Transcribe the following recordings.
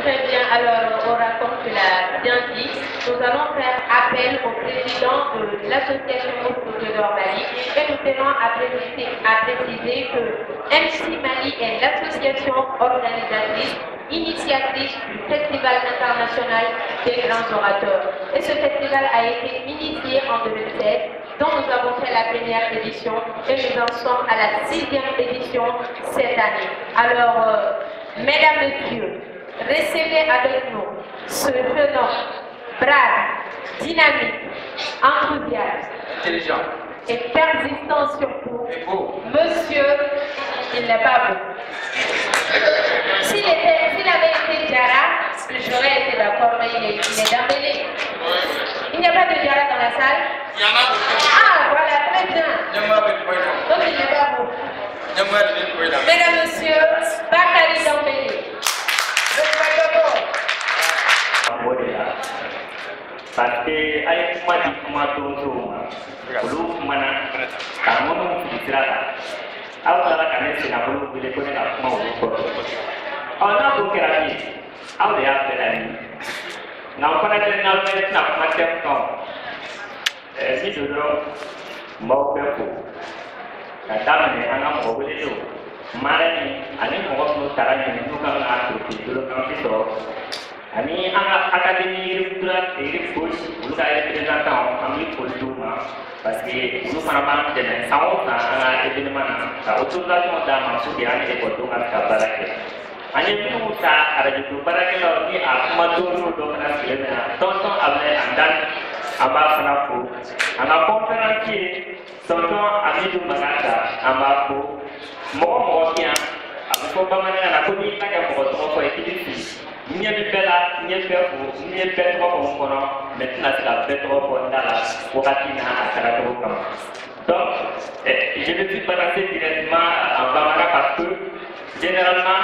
Très bien, alors rapport que l'a bien dit, nous allons faire appel au président de l'association Autodor Mali et nous tenons à préciser, à préciser que MC Mali est l'association organisatrice initiatrice du Festival international des grands orateurs. Et ce festival a été initié en 2016, dont nous avons fait la première édition et nous en sommes à la sixième édition cette année. Alors, euh, mesdames, messieurs, recevez avec nous ce jeune homme brave, dynamique, enthousiaste, intelligent, et persistant surtout. Monsieur, il n'est pas beau. S'il avait été Diara, j'aurais été d'accord, mais il est, il est d'embellé. Il n'y a pas de Diara dans la salle Il y en a beaucoup. Ah, voilà, très bien. Donc il n'est pas beau. Mesdames, Messieurs, Bakary Dambélé. Porque hay di mati tuh bulu mana kamu mengisirata. Aku tak akan nasi bulu bila kau mau bulu. Awak nak bulu aku dia apa lagi? Nampak ada macam kau. Eh, mau berku. Kata mana anak mau beli. Mana ini? ane mau bukan aku, itu kalau आणि akademi irregular irregular force ulu kaya tahu, kami kultu pasti ulu para para Tahu sao na itu di mana? Ta utul lagi mau dah maksud dia ni dekotu ngat kabar ke ane ada juga kabar ke lo ni mau dulu ulu do kana tonton abang andan amba fana ko Anak kompera tonton ami itu magata amba ko mo mo kia Aku kau bangunan aku kan yang mau itu di sini. La donc eh, je me suis balancé directement en bamanan parce que généralement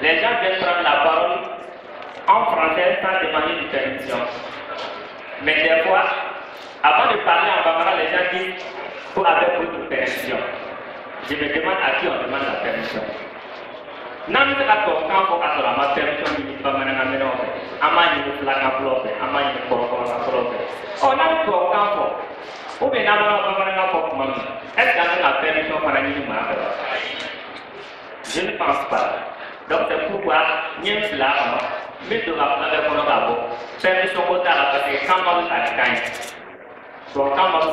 les gens viennent prendre la parole en français sans demander de permission. Mais des fois avant de parler en bamanan les gens disent faut avec votre permission. Je me demande à qui on demande la permission n'an bɛ se ka tubabukan fɔ k'a sɔrɔ a ma permission ɲini bamanankan minɛnw fɛ an b'a ɲini filakan fɔlɔ fɛ an b'a ɲini kɔrɔkɔrɔkan fɔlɔ fɛ ɔ n'an bɛ tubabukan fɔ ou bien n'an b'a bamanankan fɔ tuma min est ce que an bɛ ka permission fana ɲini maa fɛ wa je ne pense pas. Donc c'est pourquoi n ye n fila a n bɛ don ka kuma bɛɛ kɔnɔ ka bɔ permission ko t'a la parce que kan ma bɛ ka kan ye tubabukan ma ka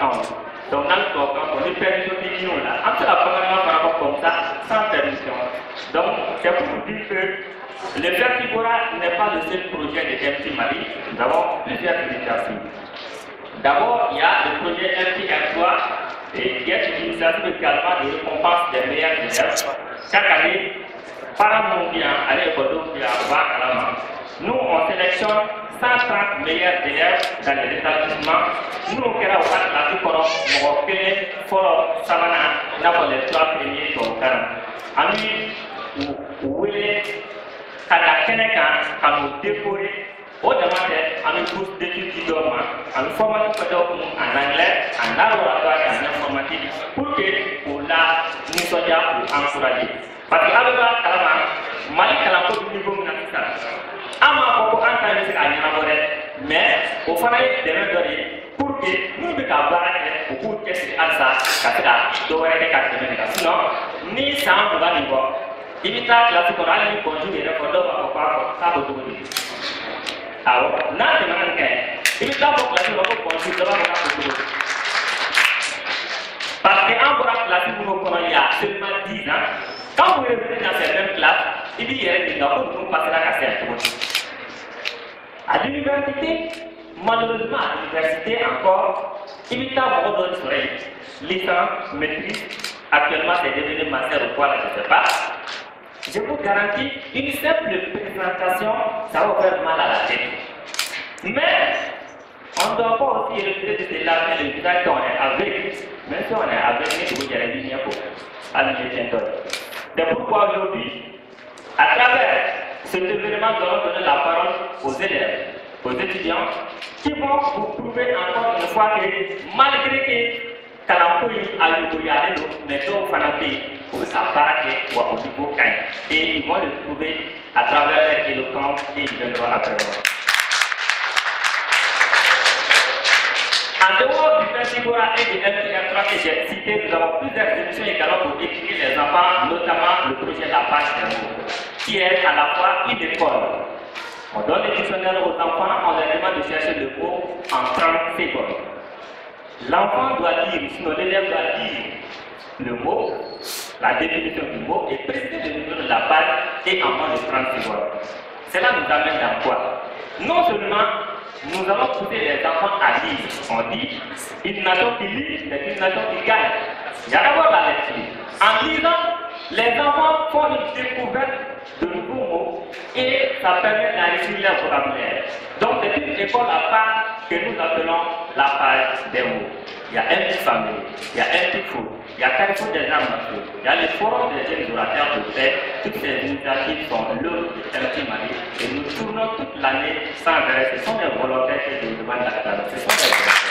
kanw ye donc n'an bɛ ni ka bamanankan fana fɔ donc c'est pour vous dire que le Fertigora n'est pas le seul projet de MC Mali. Nous avons plusieurs initiatives. D'abord il y a le projet MTR3 et qui est une initiative également de récompense des meilleurs élèves. Chaque année parents ale ekɔlidenw bɛ yan u b'a kalama nous on sélectionne 130 meilleurs élèves dans les établissements. N'o kɛra u ka kilasi kɔnɔ mɔgɔ kelen fɔlɔ sabanan i n'a fɔ les trois premiers tubabukan na u wele ka na kɛnɛ kan ka n'u décorer. O dama tɛ an bɛ bourse d'études di dɔw ma. An bɛ formation kɛ dɔw kun en anglais en art oratoire et en informatique pour que k'u la nisɔndiya k'u encourager. Parce que aw bɛ b'a kalama mali kalanko bɛ niveau min na sisan. An m'a fɔ ko an ta bɛ se k'a ɲɛnabɔ dɛ. Mais o fana ye dɛmɛ dɔ de ye. Pour minnu bɛ ka baara kɛ u k'u cɛsiri halisa ka se ka dɔ kɛ ka tɛmɛ nin kan. Sinon ni san mugan nin bɔ i bɛ taa kilasi kɔnɔ hali ni bonjour yɛrɛ fɔ dɔw b'a fɔ k'a fɔ k'a bɛ cogo di awɔ n'a tɛmɛna nin kan i bɛ taa fɔ kilasi kɔnɔ ko bonjour dɔ b'a fɔ k'a bɛ cogo di parce que an bɔra kilasi minnu kɔnɔ il y a seulement dix ans quand vous revenez dans cette même classe i b'i yɛrɛ ɲininka ko ninnu passera ka se yan cogo di à l'université malheureusement à l'université encore i bɛ taa mɔgɔ dɔ de sɔrɔ yen licence maîtrise actuellement c'est devenu master ou quoi là je sais pas je vous garantis une simple présentation ça va faire mal à la tête. Mais on ne doit pas aussi refuser de laver le visage quand on est aveugle même si on est ko hali ni ye tiɲɛ c'est pourquoi aujourd'hui à travers cet événement, nous allons donner la parole aux élèves, aux étudiants, qui vont vous prouver encore une fois que malgré que Kalampoui a eu mais fanatique, Paraké ou au niveau. Et ils vont le trouver à travers leur et ils viendront après moi. En dehors du Festival et du FTR3 que j'ai cité, nous avons plusieurs émissions également pour étudier les enfants, notamment le projet La Page qui est à la fois une école. On donne les dictionnaires aux enfants, on leur demande de chercher le mot en 30 secondes. L'enfant doit dire, sinon l'élève doit dire le mot, la définition du mot et préciser le numéro de la page et en moins de 30 secondes. Cela nous amène dans quoi? Non seulement nous allons pousser les enfants à lire. On dit, une nation qui lit, c'est une nation qui gagne. Il y a d'abord la lecture. En lisant, les enfants font une découverte de nouveaux mots et ça permet d'enrichir leur vocabulaire. Donc c'est une école à part que nous appelons la page des mots. Il y a un petit famille, il y a un petit foot, il y a Carrefour des martiaux, il y a les forums des jeunes orateurs de paix. Toutes ces initiatives sont l'œuvre de Timothy Mali et nous tournons toute l'année sans arrêt. Ce sont des volontaires qui nous demandent la Ce sont des volontaires.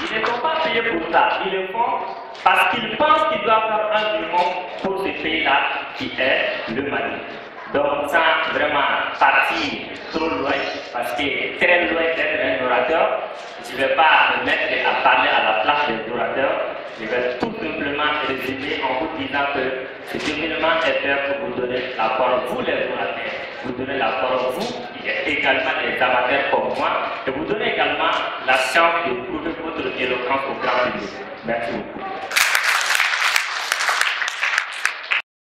Ils ne sont pas payés pour ça. Ils le font parce qu'ils pensent qu'ils doivent faire un du monde pour ce pays-là qui est le Mali. Donc, sans vraiment partir trop loin, parce que très loin je ne vais pas me mettre à parler à la place des orateurs. Je vais tout simplement résumer en vous disant que ce événement est fait pour vous donner la parole, vous les orateurs, vous donner la parole, vous qui êtes également des amateurs comme moi, et vous donner également la chance de prouver votre éloquence au grand public. Merci beaucoup.